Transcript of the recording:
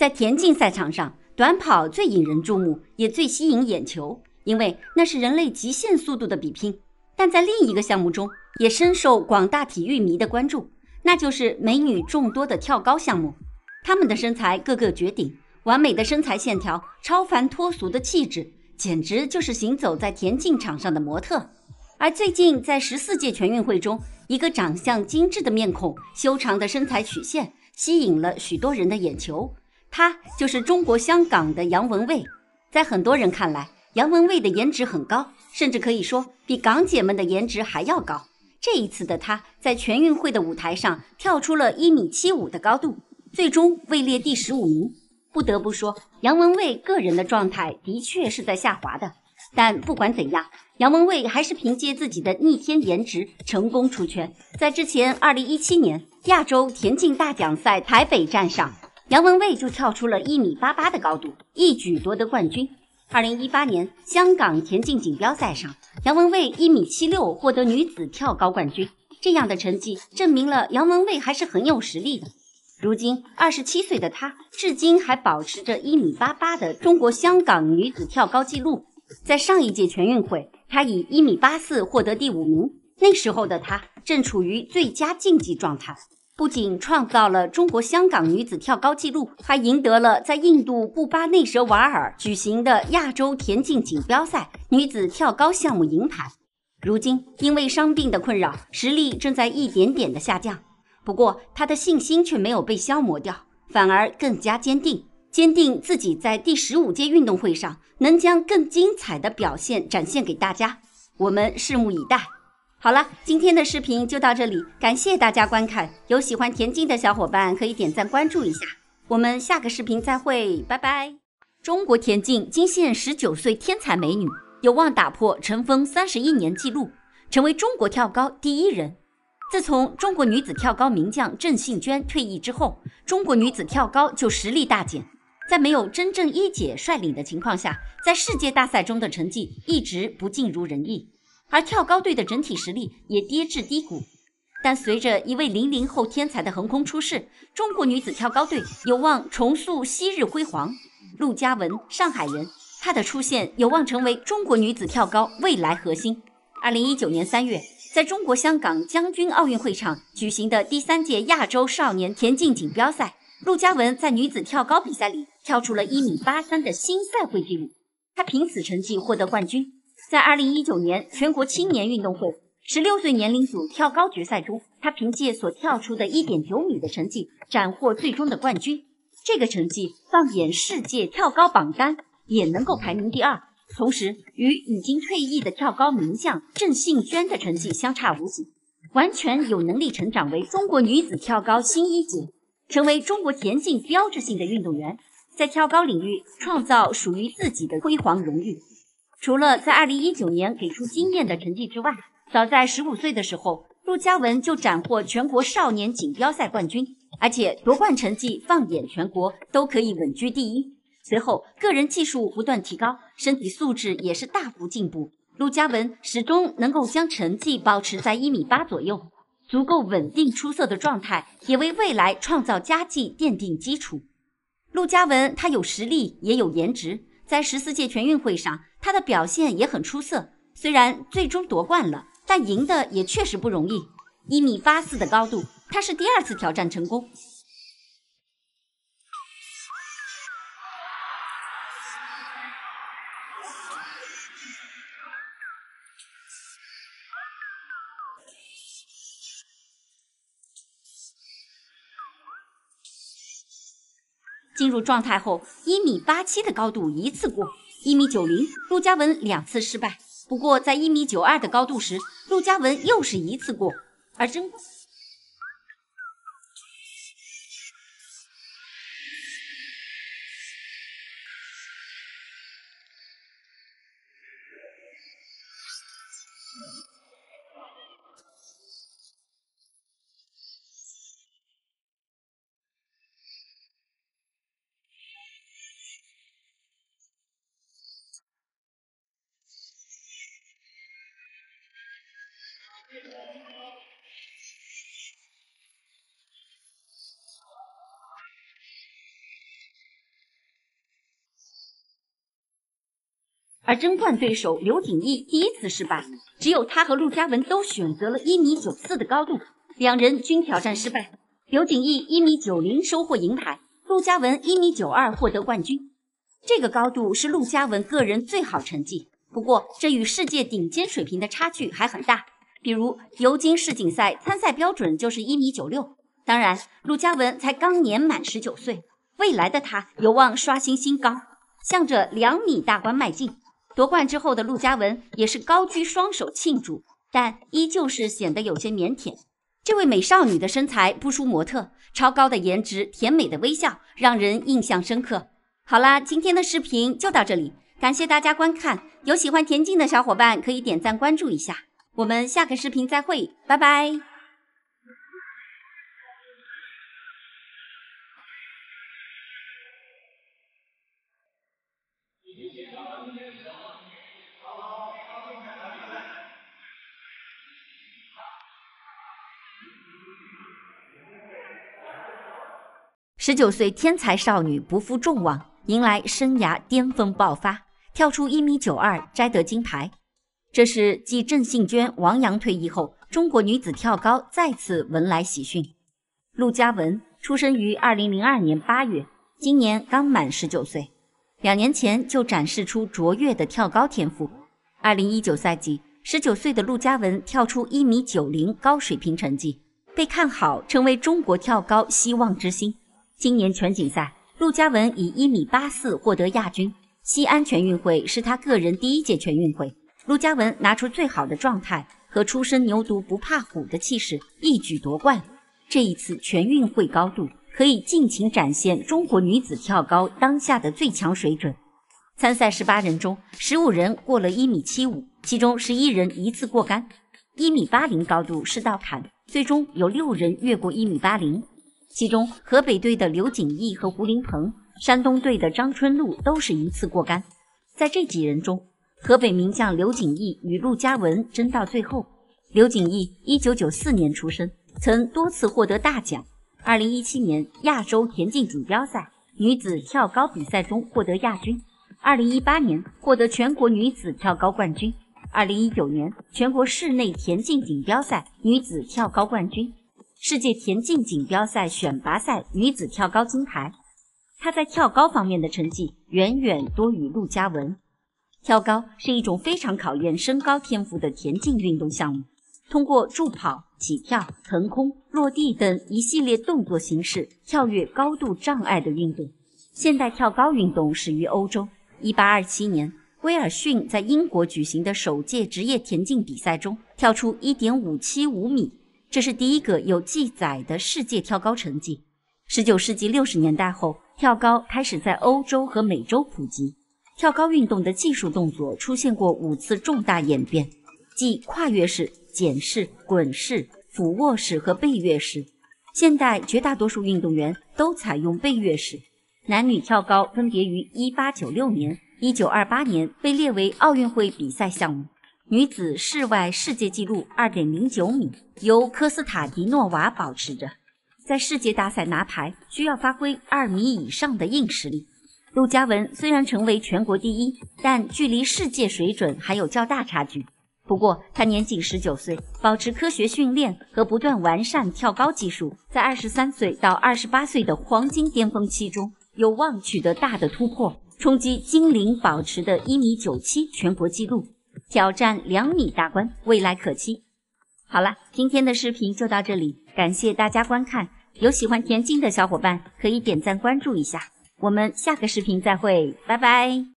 在田径赛场上，短跑最引人注目，也最吸引眼球，因为那是人类极限速度的比拼。但在另一个项目中，也深受广大体育迷的关注，那就是美女众多的跳高项目。她们的身材个个绝顶，完美的身材线条，超凡脱俗的气质，简直就是行走在田径场上的模特。而最近在十四届全运会中，一个长相精致的面孔、修长的身材曲线，吸引了许多人的眼球。她就是中国香港的杨文蔚。在很多人看来，杨文蔚的颜值很高，甚至可以说比港姐们的颜值还要高。这一次的她在全运会的舞台上跳出了一米七五的高度，最终位列第十五名。不得不说，杨文蔚个人的状态的确是在下滑的。但不管怎样，杨文蔚还是凭借自己的逆天颜值成功出圈。在之前2017年亚洲田径大奖赛台北站上，杨文蔚就跳出了一米八八的高度，一举夺得冠军。2018年香港田径锦标赛上，杨文蔚一米七六获得女子跳高冠军。这样的成绩证明了杨文蔚还是很有实力的。如今27岁的她，至今还保持着一米八八的中国香港女子跳高纪录。在上一届全运会，她以一米八四获得第五名。那时候的她正处于最佳竞技状态，不仅创造了中国香港女子跳高纪录，还赢得了在印度布巴内什瓦尔举行的亚洲田径锦标赛女子跳高项目银牌。如今因为伤病的困扰，实力正在一点点的下降。不过她的信心却没有被消磨掉，反而更加坚定。坚定自己在第十五届运动会上能将更精彩的表现展现给大家，我们拭目以待。好了，今天的视频就到这里，感谢大家观看。有喜欢田径的小伙伴可以点赞关注一下，我们下个视频再会，拜拜。中国田径惊现十九岁天才美女，有望打破尘封三十一年纪录，成为中国跳高第一人。自从中国女子跳高名将郑幸娟退役之后，中国女子跳高就实力大减。在没有真正一姐率领的情况下，在世界大赛中的成绩一直不尽如人意，而跳高队的整体实力也跌至低谷。但随着一位零零后天才的横空出世，中国女子跳高队有望重塑昔日辉煌。陆嘉文，上海人，她的出现有望成为中国女子跳高未来核心。二零一九年三月，在中国香港将军奥运会场举行的第三届亚洲少年田径锦标赛，陆嘉文在女子跳高比赛里。跳出了一米八三的新赛会纪录，他凭此成绩获得冠军。在二零一九年全国青年运动会十六岁年龄组跳高决赛中，他凭借所跳出的一点九米的成绩斩获最终的冠军。这个成绩放眼世界跳高榜单也能够排名第二，同时与已经退役的跳高名将郑幸娟的成绩相差无几，完全有能力成长为中国女子跳高新一姐，成为中国田径标志性的运动员。在跳高领域创造属于自己的辉煌荣誉。除了在2019年给出惊艳的成绩之外，早在15岁的时候，陆嘉文就斩获全国少年锦标赛冠军，而且夺冠成绩放眼全国都可以稳居第一。随后，个人技术不断提高，身体素质也是大幅进步。陆嘉文始终能够将成绩保持在一米八左右，足够稳定出色的状态，也为未来创造佳绩奠定基础。陆嘉文，他有实力，也有颜值，在十四届全运会上，他的表现也很出色。虽然最终夺冠了，但赢的也确实不容易。一米八四的高度，他是第二次挑战成功。进入状态后，一米八七的高度一次过，一米九零，陆嘉文两次失败。不过在一米九二的高度时，陆嘉文又是一次过，而真。而争冠对手刘景毅第一次失败，只有他和陆嘉文都选择了一米九四的高度，两人均挑战失败。刘景毅一米九零收获银牌，陆嘉文一米九二获得冠军。这个高度是陆嘉文个人最好成绩，不过这与世界顶尖水平的差距还很大。比如尤金世锦赛参赛标准就是一米九六，当然陆嘉文才刚年满十九岁，未来的他有望刷新新高，向着两米大关迈进。夺冠之后的陆嘉文也是高举双手庆祝，但依旧是显得有些腼腆。这位美少女的身材不输模特，超高的颜值，甜美的微笑，让人印象深刻。好啦，今天的视频就到这里，感谢大家观看。有喜欢田径的小伙伴可以点赞关注一下，我们下个视频再会，拜拜。十九岁天才少女不负众望，迎来生涯巅峰爆发，跳出一米九二摘得金牌。这是继郑幸娟、王洋退役后，中国女子跳高再次闻来喜讯。陆嘉文出生于二零零二年八月，今年刚满十九岁，两年前就展示出卓越的跳高天赋。二零一九赛季，十九岁的陆嘉文跳出一米九零高水平成绩，被看好成为中国跳高希望之星。今年全锦赛，陆嘉文以一米八四获得亚军。西安全运会是他个人第一届全运会，陆嘉文拿出最好的状态和初生牛犊不怕虎的气势，一举夺冠。这一次全运会高度可以尽情展现中国女子跳高当下的最强水准。参赛十八人中，十五人过了一米七五，其中十一人一次过杆。一米八零高度是道坎，最终有六人越过一米八零。其中，河北队的刘景毅和胡林鹏，山东队的张春露都是一次过杆。在这几人中，河北名将刘景毅与陆嘉文争到最后。刘景毅一九九四年出生，曾多次获得大奖。二零一七年亚洲田径锦标赛女子跳高比赛中获得亚军。二零一八年获得全国女子跳高冠军。二零一九年全国室内田径锦标赛女子跳高冠军。世界田径锦标赛选拔赛女子跳高金牌，她在跳高方面的成绩远远多于陆嘉文。跳高是一种非常考验身高天赋的田径运动项目，通过助跑、起跳、腾空、落地等一系列动作形式跳跃高度障碍的运动。现代跳高运动始于欧洲。一八二七年，威尔逊在英国举行的首届职业田径比赛中，跳出一点五七五米。这是第一个有记载的世界跳高成绩。十九世纪六十年代后，跳高开始在欧洲和美洲普及。跳高运动的技术动作出现过五次重大演变，即跨越式、简式、滚式、俯卧式和背跃式。现代绝大多数运动员都采用背跃式。男女跳高分别于一八九六年、一九二八年被列为奥运会比赛项目。女子室外世界纪录二点零九米，由科斯塔迪诺娃保持着。在世界大赛拿牌需要发挥二米以上的硬实力。陆嘉文虽然成为全国第一，但距离世界水准还有较大差距。不过他年仅十九岁，保持科学训练和不断完善跳高技术，在二十三岁到二十八岁的黄金巅峰期中，有望取得大的突破，冲击金陵保持的一米九七全国纪录。挑战两米大关，未来可期。好了，今天的视频就到这里，感谢大家观看。有喜欢田径的小伙伴可以点赞关注一下，我们下个视频再会，拜拜。